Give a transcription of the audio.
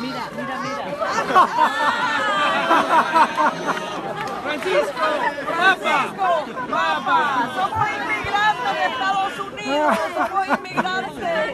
Mira, mira, mira. Francisco, papa, papa, somos inmigrantes de Estados Unidos, somos inmigrantes.